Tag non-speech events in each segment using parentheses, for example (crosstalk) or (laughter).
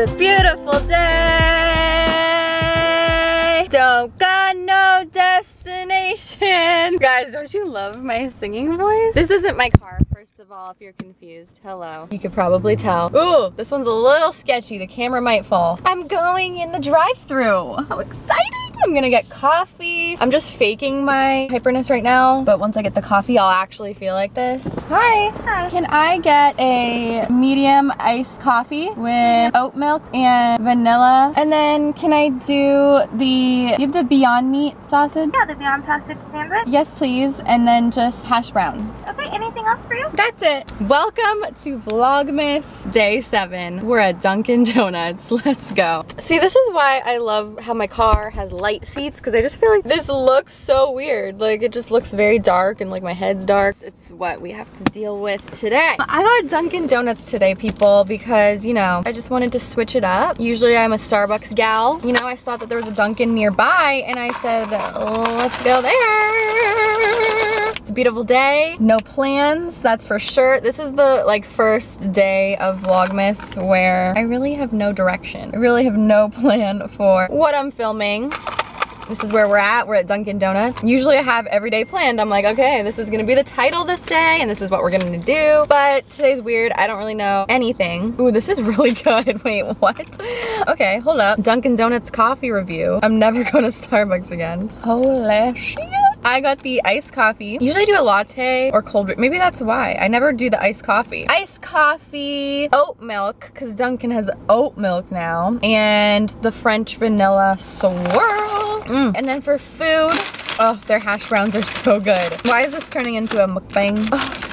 a beautiful day. Don't got no destination. Guys, don't you love my singing voice? This isn't my car, first of all, if you're confused. Hello. You could probably tell. Ooh, this one's a little sketchy. The camera might fall. I'm going in the drive-through. How exciting. I'm gonna get coffee. I'm just faking my hyperness right now, but once I get the coffee, I'll actually feel like this. Hi. Hi. Can I get a medium iced coffee with oat milk and vanilla? And then can I do the, do you have the Beyond Meat sausage? Yeah, the Beyond Sausage sandwich. Yes, please. And then just hash browns. Okay, anything else for you? That's it. Welcome to Vlogmas Day 7. We're at Dunkin' Donuts. (laughs) Let's go. See, this is why I love how my car has light seats because I just feel like this looks so weird. Like it just looks very dark and like my head's dark. It's what we have to deal with today. I got Dunkin' Donuts today, people, because, you know, I just wanted to switch it up. Usually I'm a Starbucks gal. You know, I saw that there was a Dunkin' nearby and I said, oh, let's go there. It's a beautiful day. No plans, that's for sure. This is the like first day of Vlogmas where I really have no direction. I really have no (laughs) plan for what I'm filming. This is where we're at. We're at Dunkin' Donuts. Usually I have every day planned. I'm like, okay, this is gonna be the title this day and this is what we're gonna do. But today's weird. I don't really know anything. Ooh, this is (laughs) really good. (laughs) Wait, what? Okay, hold up. Dunkin' Donuts coffee review. I'm never going to Starbucks again. Holy shit. I got the iced coffee. Usually I do a latte or cold brew. Maybe that's why. I never do the iced coffee. Iced coffee, oat milk, because Dunkin' has oat milk now, and the French vanilla swirl. Mm. And then for food, oh, their hash browns are so good. Why is this turning into a mukbang? Oh.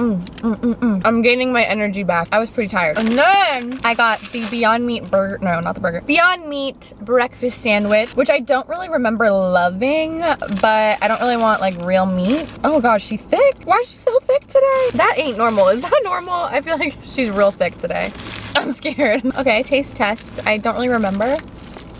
Mm, mm, mm, mm, I'm gaining my energy back. I was pretty tired. And then I got the Beyond Meat burger, no, not the burger. Beyond Meat breakfast sandwich, which I don't really remember loving, but I don't really want like real meat. Oh gosh, she's thick. Why is she so thick today? That ain't normal. Is that (laughs) normal? I feel like she's real thick today. (laughs) I'm scared. Okay, taste test. I don't really remember.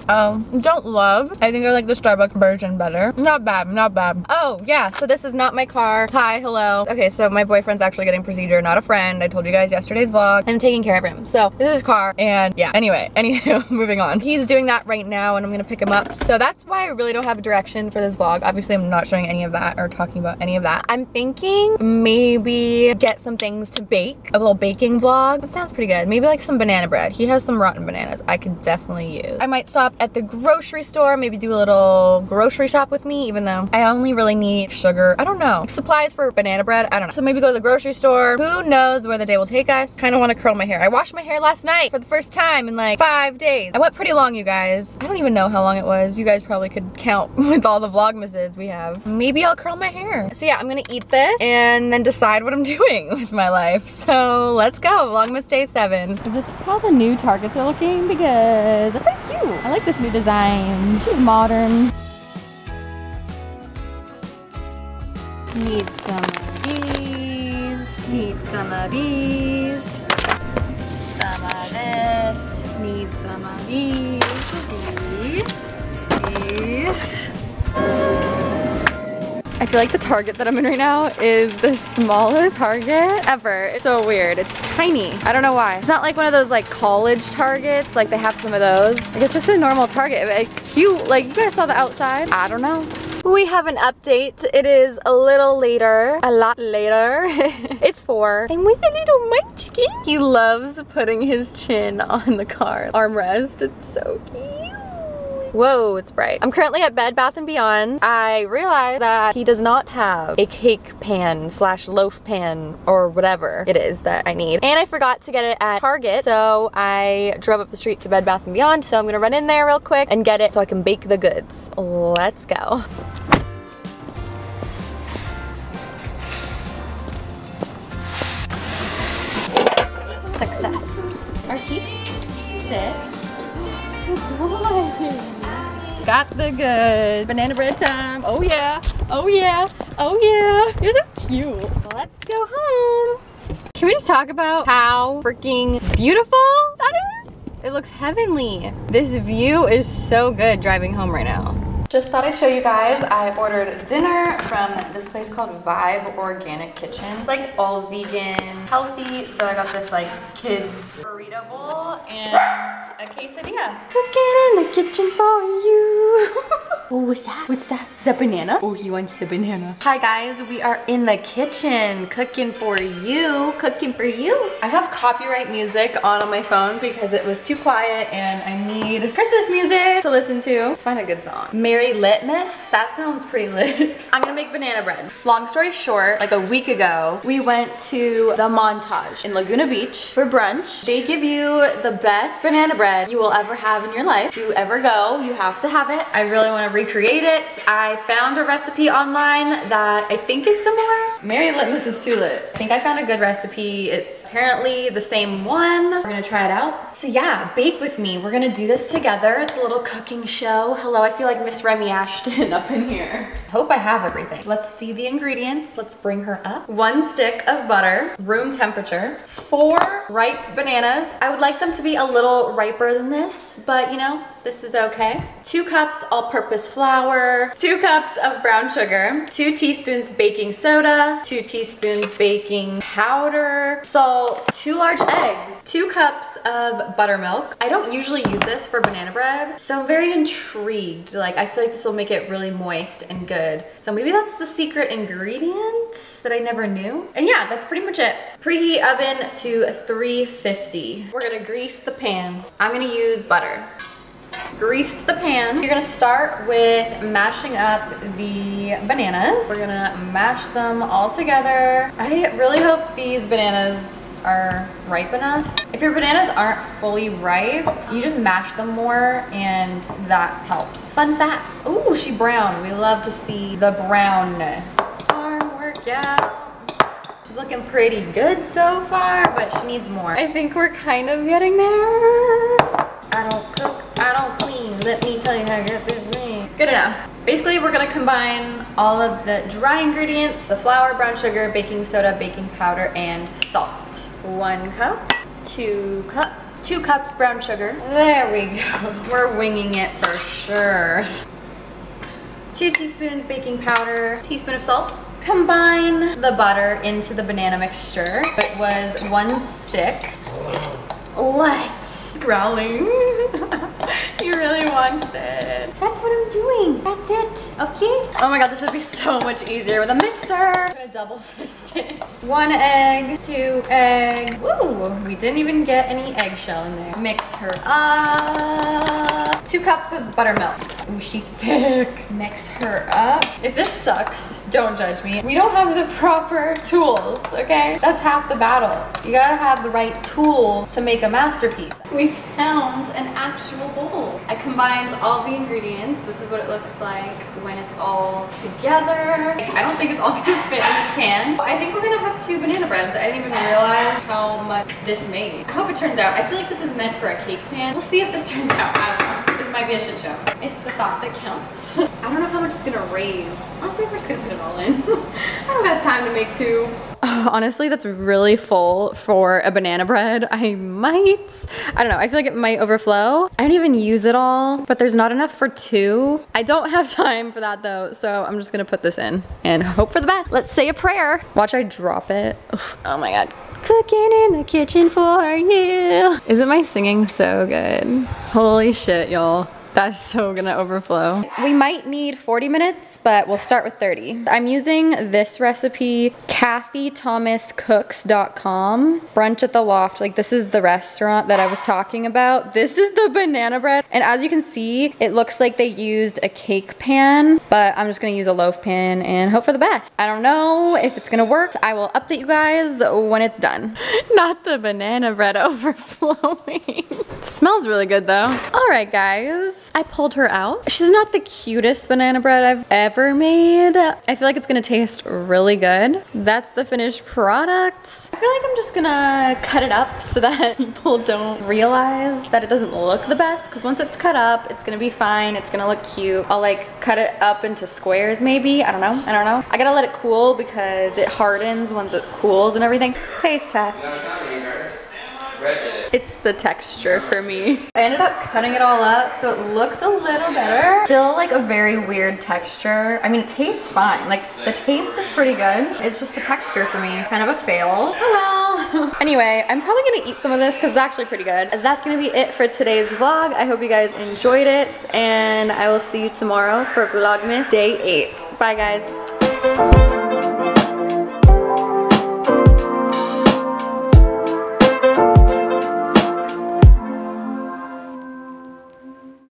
Oh, don't love. I think I like the Starbucks version better. Not bad, not bad. Oh, yeah, so this is not my car. Hi, hello. Okay, so my boyfriend's actually getting procedure, not a friend. I told you guys yesterday's vlog. I'm taking care of him. So this is his car, and yeah, anyway, (laughs) anywho, moving on. He's doing that right now, and I'm gonna pick him up. So that's why I really don't have a direction for this vlog. Obviously, I'm not showing any of that or talking about any of that. I'm thinking maybe get some things to bake, a little baking vlog. That sounds pretty good. Maybe like some banana bread. He has some rotten bananas I could definitely use. I might stop at the grocery store, maybe do a little grocery shop with me, even though I only really need sugar. I don't know. Supplies for banana bread, I don't know. So maybe go to the grocery store. Who knows where the day will take us. Kind of want to curl my hair. I washed my hair last night for the first time in like five days. I went pretty long, you guys. I don't even know how long it was. You guys probably could count (laughs) with all the vlogmases we have. Maybe I'll curl my hair. So yeah, I'm gonna eat this and then decide what I'm (laughs) doing with my life. So let's go, Vlogmas Day 7. Is this how the new Targets are looking? Because they're pretty cute. I like this new design design. She's modern. Need some of these. Need some of these. Some of this. Need some of these. These. These. I feel like the Target that I'm in right now is the smallest Target ever. It's so weird. It's tiny. I don't know why. It's not like one of those like college Targets. Like they have some of those. Like it's just a normal Target. It's cute. Like you guys saw the outside. I don't know. We have an update. It is a little later, a lot later. (laughs) it's four. I'm with a little munchkin. He loves putting his chin on the car armrest. It's so cute. Whoa, it's bright. I'm currently at Bed Bath & Beyond. I realized that he does not have a cake pan slash loaf pan or whatever it is that I need. And I forgot to get it at Target, so I drove up the street to Bed Bath & Beyond, so I'm gonna run in there real quick and get it so I can bake the goods. Let's go. Success. Archie, sit. (laughs) Got the good. Banana bread time. Oh yeah. Oh yeah. Oh yeah. You're so cute. Let's go home. Can we just talk about how freaking beautiful that is? It looks heavenly. This view is so good driving home right now. Just thought I'd show you guys. I ordered dinner from this place called Vibe Organic Kitchen. It's like all vegan, healthy. So I got this like kids burrito bowl and a quesadilla. Cooking in the kitchen for you. (laughs) oh, what's that? What's that? Is that banana? Oh, he wants the banana. Hi guys, we are in the kitchen cooking for you. Cooking for you. I have copyright music on on my phone because it was too quiet and I need Christmas music to listen to. Let's find a good song. Merry Litmas? That sounds pretty lit. (laughs) I'm gonna make banana bread. Long story short, like a week ago, we went to the Montage in Laguna Beach for brunch. They give you the best banana bread you will ever have in your life. If you ever go, you have to have it. I really wanna recreate it. I found a recipe online that I think is similar. Merry Litmas is too lit. I think I found a good recipe. It's apparently the same one. We're gonna try it out. So yeah, bake with me. We're gonna do this together. It's a little cooking show. Hello, I feel like Miss Remy Ashton (laughs) up in here. Hope I have everything. Let's see the ingredients. Let's bring her up. One stick of butter, room temperature, four ripe bananas. I would like them to be a little riper than this, but you know, this is okay. Two cups all-purpose flour, two cups of brown sugar, two teaspoons baking soda, two teaspoons baking powder, salt, two large eggs, two cups of buttermilk. I don't usually use this for banana bread, so I'm very intrigued. Like, I feel like this will make it really moist and good. So maybe that's the secret ingredient that I never knew. And yeah, that's pretty much it. Preheat oven to 350. We're gonna grease the pan. I'm gonna use butter greased the pan. You're gonna start with mashing up the bananas. We're gonna mash them all together. I really hope these bananas are ripe enough. If your bananas aren't fully ripe, you just mash them more and that helps. Fun fact. Ooh, she brown. We love to see the brown. Arm workout. She's looking pretty good so far, but she needs more. I think we're kind of getting there. I don't cook, I don't. Let me tell you how good this is. Good enough. Basically, we're gonna combine all of the dry ingredients, the flour, brown sugar, baking soda, baking powder, and salt. One cup, two cup, two cups brown sugar. There we go. (laughs) We're winging it for sure. Two teaspoons baking powder, teaspoon of salt. Combine the butter into the banana mixture. It was one stick. What? growling. (laughs) he really wants it. That's what I'm doing. That's it. Okay? Oh my god, this would be so much easier with a mixer. I'm gonna double (laughs) fist it. One egg, two egg. Woo! We didn't even get any eggshell in there. Mix her up. Two cups of buttermilk. Ooh, she thick. Mix her up. If this sucks, don't judge me. We don't have the proper tools, okay? That's half the battle. You gotta have the right tool to make a masterpiece. We found an actual bowl. I combined all the ingredients. This is what it looks like when it's all together. I don't think it's all gonna fit in this pan. I think we're gonna have two banana breads. I didn't even realize how much this made. I hope it turns out. I feel like this is meant for a cake pan. We'll see if this (laughs) turns out. I don't know. This might be a shit show. It's the thought that counts. (laughs) I don't know how much it's gonna raise. Honestly, we're just gonna put it all in. (laughs) I don't got time to make two. (sighs) honestly, that's really full for a banana bread. I might, I don't know, I feel like it might overflow. I didn't even use it all, but there's not enough for two. I don't have (laughs) time for that though, so I'm just gonna put this in and hope for the best. Let's say a prayer. Watch I drop it. (sighs) Oh my God. Cooking in the kitchen for you. Isn't my singing so good? Holy shit, y'all. That's so gonna overflow. We might need 40 minutes, but we'll start with 30. I'm using this recipe, kathythomascooks.com. Brunch at the Loft, like this is the restaurant that I was talking about. This is the banana bread. And as you can see, it looks like they used a cake pan, but I'm just gonna use a loaf pan and hope for the best. I don't know if it's gonna work. I will update you guys when it's done. (laughs) Not the banana bread (laughs) overflowing. smells really good though. All right, guys. I pulled her out. She's not the cutest banana bread I've ever made. I feel like it's gonna taste really good. That's the finished product. I feel like I'm just gonna cut it up so that (laughs) people don't realize that it doesn't look the best because once it's cut up, it's gonna be fine. It's gonna look cute. I'll like cut it up into squares maybe. I don't know. I don't know. I gotta let it cool because it hardens once it cools and everything. Taste test. It's the texture for me. I ended up cutting it all up so it looks a little better. Still like a very weird texture. I mean, it tastes fine. Like the taste is pretty good. It's just the texture for me. It's kind of a fail. Oh well. (laughs) anyway, I'm probably gonna eat some of this because it's actually pretty good. That's gonna be it for today's vlog. I hope you guys enjoyed it and I will see you tomorrow for Vlogmas day eight. Bye guys.